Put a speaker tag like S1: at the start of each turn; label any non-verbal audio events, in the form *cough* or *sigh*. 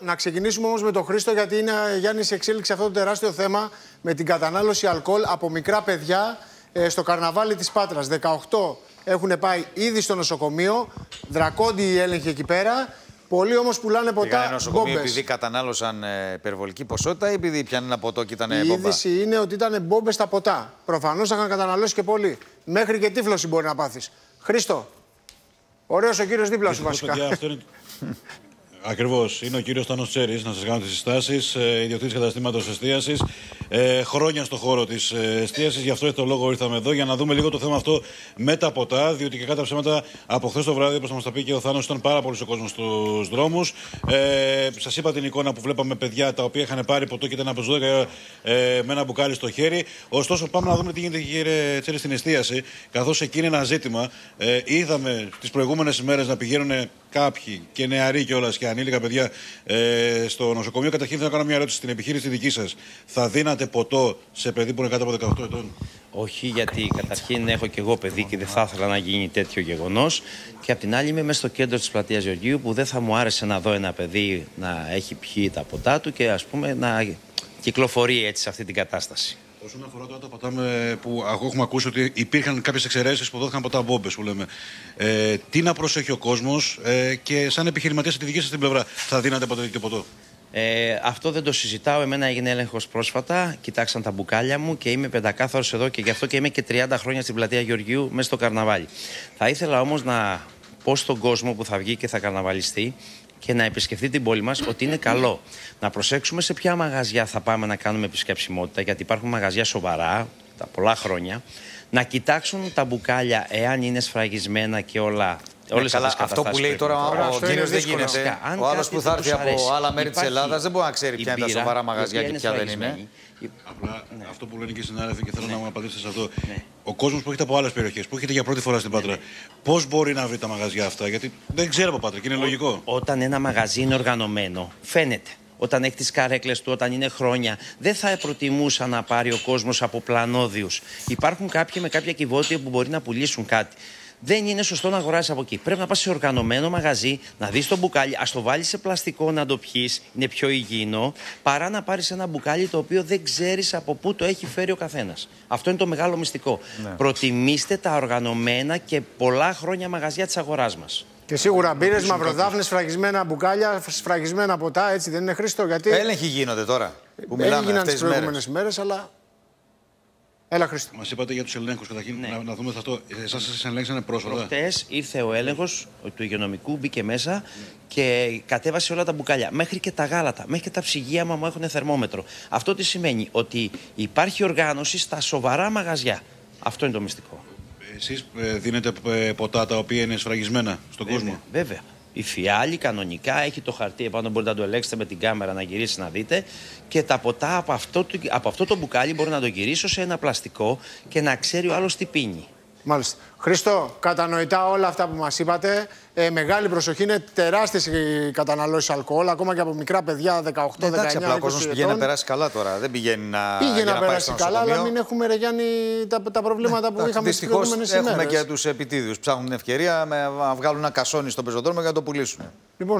S1: Να ξεκινήσουμε όμως με τον Χρήστο, γιατί είναι Γιάννης σε εξέλιξη αυτό το τεράστιο θέμα με την κατανάλωση αλκοόλ από μικρά παιδιά ε, στο καρναβάλι της Πάτρας. 18 έχουν πάει ήδη στο νοσοκομείο, δρακόντιοι έλεγχοι εκεί πέρα. Πολλοί όμως πουλάνε
S2: Πήγανε
S1: ποτά
S2: νοσοκομείο
S1: μπόμπες.
S2: επειδή κατανάλωσαν ε, υπερβολική ποσότητα ή επειδή πιάνε ένα ποτό και ήταν
S1: Η
S2: μπόμπα.
S1: είδηση είναι ότι ήταν μπόμπες στα ποτά. Προφανώς είχαν καταναλώσει και πολλοί. Μέχρι και τύφλωση μπορεί να πάθεις. Χρήστο. Ωραίος ο κύριος δίπλα σου βασικά. *laughs*
S3: Παιδιά, αυτό είναι... Ακριβώς. Είναι ο κύριος Τάνος Τσέρης, να σας κάνω τις συστάσεις. Ε, Ιδιοκτήτης καταστήματος εστίασης. Ε, χρόνια στο χώρο της ε, εστίασης. Γι' αυτό για το λόγο ήρθαμε εδώ για να δούμε λίγο το θέμα αυτό με τα ποτά. Διότι και κατά ψέματα από χθες το βράδυ, όπως θα μας τα πει και ο Θάνος, ήταν πάρα πολύ ο κόσμος στους δρόμους. Ε, σας είπα την εικόνα που βλέπαμε παιδιά τα οποία είχαν πάρει ποτό και ήταν από τι 12 ε, με ένα μπουκάλι στο χέρι. Ωστόσο, πάμε να δούμε τι γίνεται, κύριε Τσέρη, στην εστίαση. Καθώς εκεί είναι ένα ζήτημα. Ε, είδαμε τις προηγούμενες ημέρες να πηγαίνουν κάποιοι και νεαροί κιόλας και ανήλικα παιδιά ε, στο νοσοκομείο. Καταρχήν θέλω να κάνω μια ερώτηση στην επιχείρηση δική σας. Θα δίνατε ποτό σε παιδί που είναι κάτω από 18 ετών;
S4: Όχι, γιατί καταρχήν έχω και εγώ παιδί και δεν θα ήθελα να γίνει τέτοιο γεγονός. Και απ' την άλλη είμαι μέσα στο κέντρο της πλατείας Γεωργίου που δεν θα μου άρεσε να δω ένα παιδί να έχει πιει τα ποτά του και ας πούμε να κυκλοφορεί έτσι σε αυτή την κατάσταση.
S3: Όσον αφορά τώρα τα ποτά με- που αγώ έχουμε ακούσει ότι υπήρχαν κάποιες εξαιρέσεις που δόθηκαν ποτά μπόμπε που λέμε. Ε, τι να προσέχει ο κόσμος ε, και σαν επιχειρηματία από τη δική σας την πλευρά, θα δίνατε ποτέ τέτοιο ποτό;
S4: Ε, αυτό δεν το συζητάω. Εμένα έγινε έλεγχος πρόσφατα. Κοιτάξαν τα μπουκάλια μου και είμαι πεντακάθαρος εδώ και γι' αυτό και είμαι και 30 χρόνια στην πλατεία Γεωργίου μέσα στο καρναβάλι. Θα ήθελα όμως να πω στον κόσμο που θα βγει και θα καρναβαλιστεί και να επισκεφτεί την πόλη μας ότι είναι καλό να προσέξουμε σε ποια μαγαζιά θα πάμε να κάνουμε επισκεψιμότητα, γιατί υπάρχουν μαγαζιά σοβαρά τα πολλά χρόνια. Να κοιτάξουν τα μπουκάλια εάν είναι σφραγισμένα και όλα. Όλες
S2: Ε, καλά,
S4: αυτές τις
S2: αυτό που
S4: καταστάσεις
S2: λέει
S4: πρέπει
S2: τώρα
S4: να
S1: Τώρα,
S2: ο
S1: αυτό
S2: κύριο
S1: είναι
S2: δεν
S1: δύσκολο.
S2: γίνεται.
S4: Φυσικά, αν
S2: Ο άλλος
S4: κάτι
S2: που θα
S4: δεν
S2: έρθει
S4: τους
S2: από
S4: αρέσει,
S2: άλλα μέρη της
S4: υπάρχει
S2: Ελλάδας δεν μπορεί να ξέρει
S4: η
S2: ποια είναι τα
S4: μπύρα,
S2: σοβαρά
S4: η
S2: μαγαζιά
S4: οποία
S2: και ποια δεν είναι.
S4: σφραγισμένη.
S3: Απλά αυτό που λένε και οι συνάδελφοι και θέλω
S4: Ναι.
S3: να μου απαντήσετε σε αυτό. Ο κόσμος που έχετε από άλλες περιοχές, που έχετε για πρώτη φορά στην Πάτρα, πώς μπορεί να βρει τα μαγαζιά αυτά, Γιατί δεν ξέρει από Πάτρα και είναι λογικό.
S4: Όταν ένα μαγαζί είναι οργανωμένο, φαίνεται. Όταν έχει τις καρέκλες του, όταν είναι χρόνια, δεν θα προτιμούσα να πάρει ο κόσμος από πλανόδιους. Υπάρχουν κάποιοι με κάποια κυβότια που μπορεί να πουλήσουν κάτι. Δεν είναι σωστό να αγοράσει από εκεί. Πρέπει να πας σε οργανωμένο μαγαζί, να δεις το μπουκάλι, ας το βάλεις σε πλαστικό να το πιεις, είναι πιο υγιεινό, παρά να πάρεις ένα μπουκάλι το οποίο δεν ξέρεις από πού το έχει φέρει ο καθένας. Αυτό είναι το μεγάλο μυστικό. Προτιμήστε τα οργανωμένα και πολλά χρόνια μαγαζιά της αγοράς μας.
S1: Και σίγουρα μπύρες, μαυροδάφνες, σφραγισμένα μπουκάλια, σφραγισμένα ποτά, έτσι δεν είναι Χρήστο. Γιατί
S2: Έλεγχοι γίνονται τώρα που μιλάμε
S1: έγιναν
S2: αυτές
S1: τις
S2: τις μέρες.
S1: προηγούμενες μέρες, αλλά. Έλα, Χρήστο.
S3: Μας είπατε για τους ελέγχους. Καταρχήν
S4: Ναι.
S3: να, να δούμε αυτό. Εσάς σα ελέγξανε πρόσφατα.
S4: Προχτές ήρθε ο έλεγχος του υγειονομικού, μπήκε μέσα και κατέβασε όλα τα μπουκάλια. Μέχρι και τα γάλατα, μέχρι και τα ψυγεία μου έχουν θερμόμετρο. Αυτό τι σημαίνει, ότι υπάρχει οργάνωση στα σοβαρά μαγαζιά. Αυτό είναι το μυστικό.
S3: Εσείς δίνετε ε, ποτά τα οποία είναι σφραγισμένα στον κόσμο;
S4: Βέβαια. Η φιάλη κανονικά έχει το χαρτί επάνω, μπορείτε να το ελέγξετε με την κάμερα να γυρίσει να δείτε. Και τα ποτά από αυτό, το- από αυτό το μπουκάλι μπορεί να το γυρίσω σε ένα πλαστικό και να ξέρει ο άλλος τι πίνει.
S1: Μάλιστα. Χρήστο, κατανοητά όλα αυτά που μας είπατε. Ε, μεγάλη προσοχή. Είναι τεράστιες οι καταναλώσεις αλκοόλ, ακόμα και από μικρά παιδιά 18-19
S2: Εντάξει, απλά ο
S1: 20
S2: κόσμος πηγαίνει να
S1: ετών.
S2: περάσει καλά τώρα. Δεν πηγαίνει να.
S1: Πήγε
S2: για
S1: να
S2: πάει
S1: περάσει
S2: στο
S1: καλά, αλλά
S2: νοσοκομείο.
S1: μην έχουμε ρε Γιάννη τα, τα προβλήματα που είχαμε τις
S2: Δυστυχώς
S1: προηγούμενε
S2: έχουμε
S1: ημέρες.
S2: και τους επιτίδιου. Ψάχνουν την ευκαιρία με- να βγάλουν ένα κασόνι στο πεζοδρόμιο για να το πουλήσουν.
S1: Λοιπόν,